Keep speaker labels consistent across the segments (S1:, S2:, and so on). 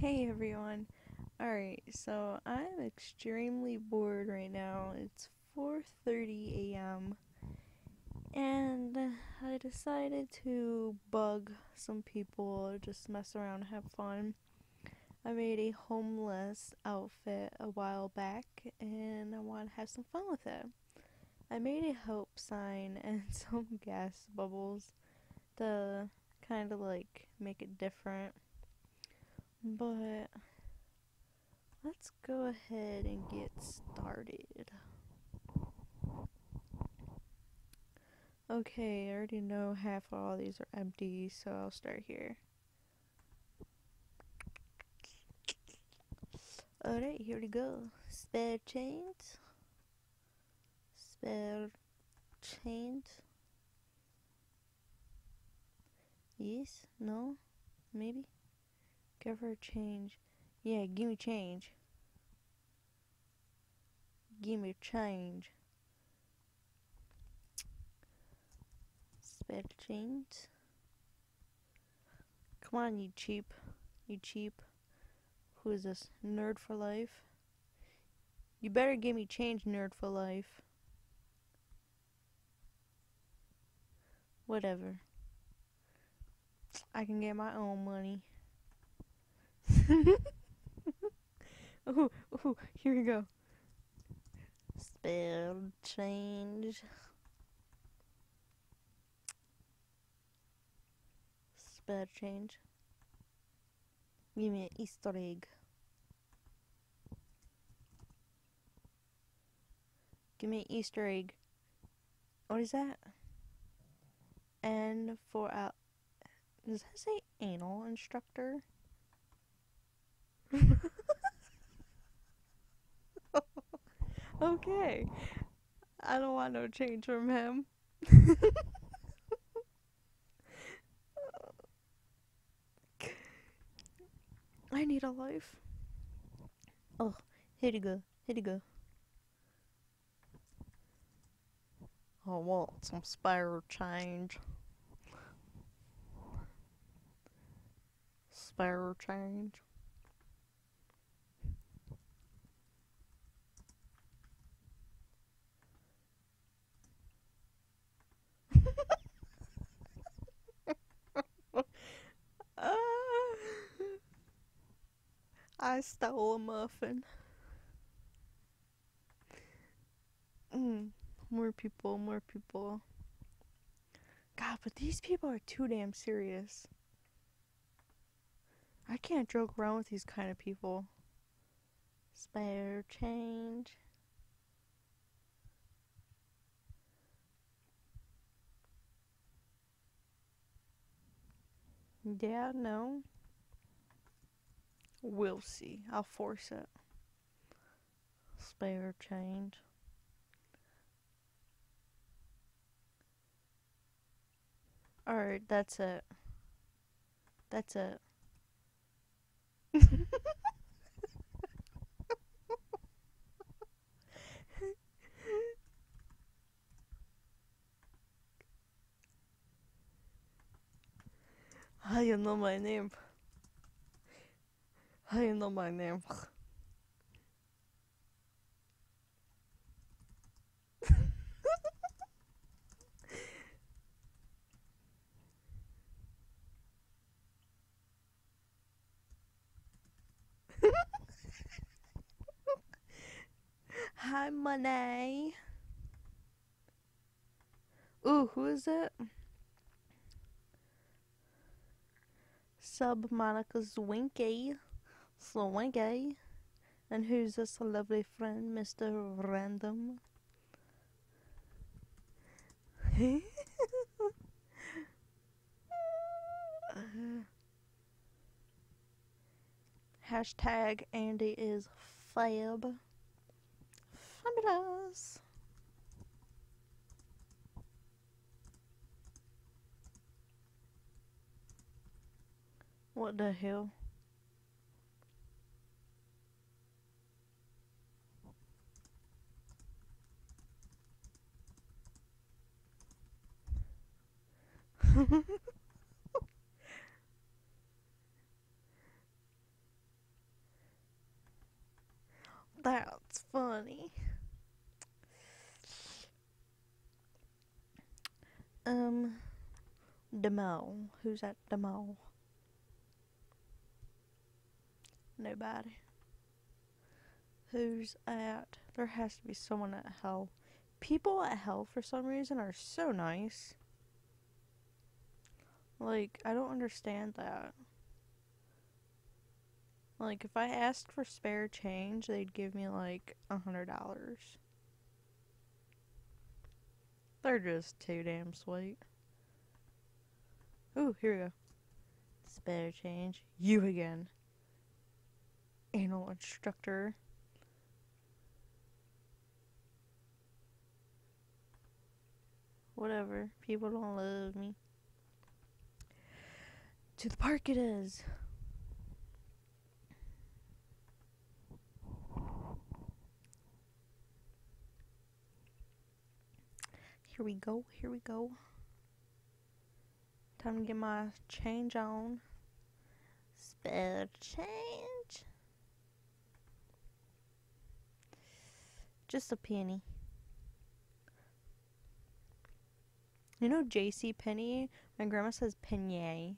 S1: Hey everyone. Alright, so I'm extremely bored right now. It's 4:30 a.m. and I decided to bug some people, just mess around, have fun. I made a homeless outfit a while back and I want to have some fun with it. I made a hope sign and some gas bubbles to kind of like make it different. But let's go ahead and get started. Okay, I already know half of all these are empty, so I'll start here. Alright, here we go. Spare chains. Spare chains. Yes? No? Maybe? Give her change. Yeah, give me change. Give me change. Spare change. Come on, you cheap. You cheap. Who is this? Nerd for life? You better give me change, nerd for life. Whatever. I can get my own money. oh, oh, here we go. Spell change. Spell change. Give me an Easter egg. Give me an Easter egg. What is that? And for out. Does that say anal instructor? okay. I don't want no change from him. I need a life. Oh, here you go. Here you go. I want some spare change. Spare change. I stole a muffin. Mm, more people, more people. God, but these people are too damn serious. I can't joke around with these kind of people. Spare change. Yeah, no. We'll see. I'll force it. Spare change. Alright, that's it. That's it. How you know my name? You know my name? Hi, money. Ooh, who is it? Sub Monica Zwinky. Swinky. And who's this lovely friend, Mr. Random? Hashtag Andy is fab. Fabulous. What the hell? That's funny. Um, Demo. Who's at Demo? Nobody. Who's at? There has to be someone at Hell. People at Hell, for some reason, are so nice. Like, I don't understand that. Like, if I asked for spare change, they'd give me like a hundred dollars. They're just too damn sweet. Ooh, here we go. Spare change. You again. Anal instructor. Whatever. People don't love me. To the park it is. Here we go, here we go. Time to get my change on. Spare change. Just a penny. You know JC Penney? My grandma says Penier.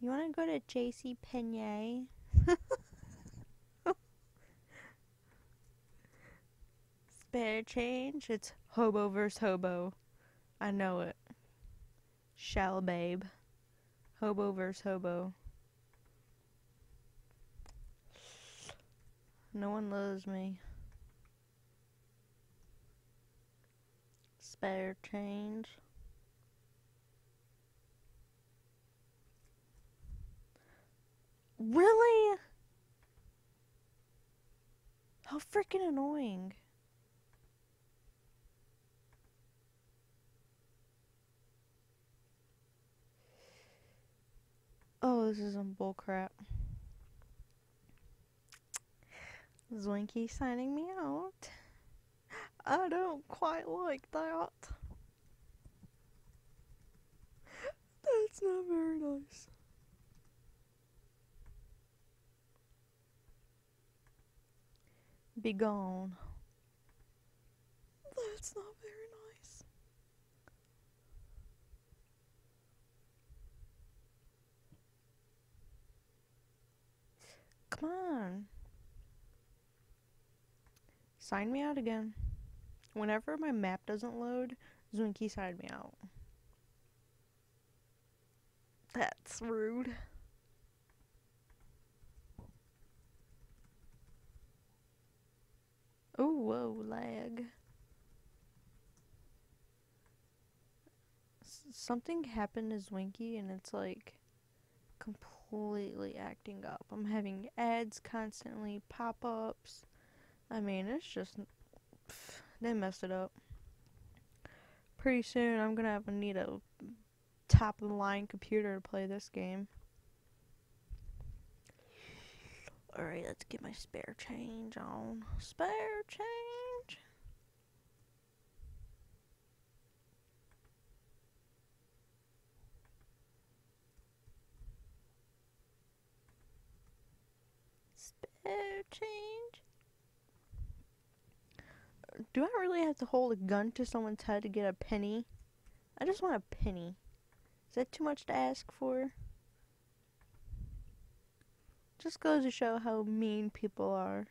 S1: You want to go to JC Penney? Spare change? It's hobo versus hobo. I know it. Shall babe. Hobo versus hobo. No one loves me. Spare change. Really? How freaking annoying. Oh, this is some bullcrap. Zwinky signing me out. I don't quite like that. That's not very nice. Be gone. That's not very nice. Come on. Sign me out again. Whenever my map doesn't load, Zwinky signed me out. That's rude. Oh, whoa, lag. S- something happened to Zwinky and it's like completely acting up. I'm having ads constantly, pop ups. I mean, it's just. Pff, they messed it up. Pretty soon, I'm gonna have to need a top of the line computer to play this game. Alright, let's get my spare change on. Spare change. Spare change. Do I really have to hold a gun to someone's head to get a penny? I just want a penny. Is that too much to ask for? Just goes to show how mean people are.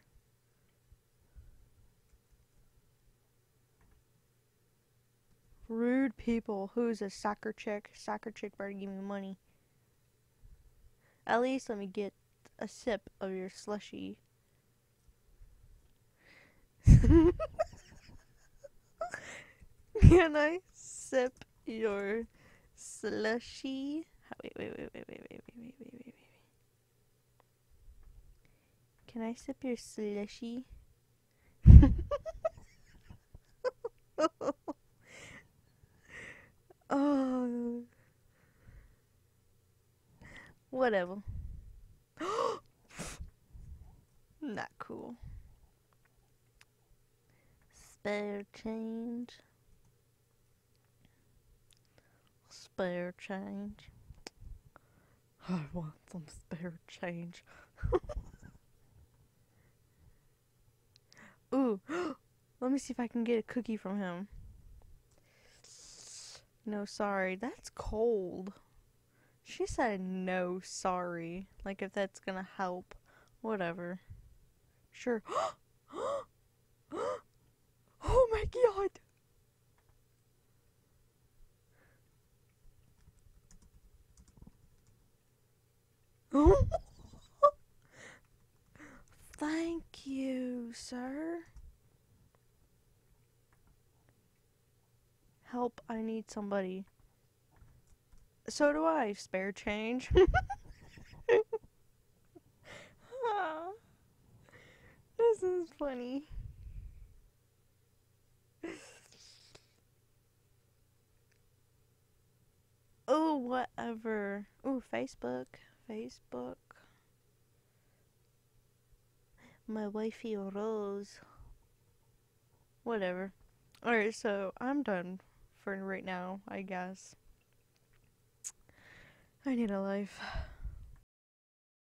S1: Rude people. Who's a soccer chick? Soccer chick better give me money. At least let me get a sip of your slushy. Can I sip your slushy? Wait, wait, wait, wait, wait, wait, wait, wait, wait, wait. Can I sip your slushy? oh. Whatever. Not cool. Spare change. Spare change. I want some spare change. Ooh. Let me see if I can get a cookie from him. No, sorry. That's cold. She said no, sorry. Like if that's gonna help. Whatever. Sure. oh my god! Thank you, sir. Help, I need somebody. So do I, spare change. this is funny. Oh, whatever. Oh, Facebook. Facebook. My wifey Rose. Whatever. Alright, so I'm done for right now, I guess. I need a life.